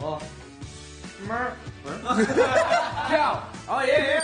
哦。猫儿。跳。哦耶耶。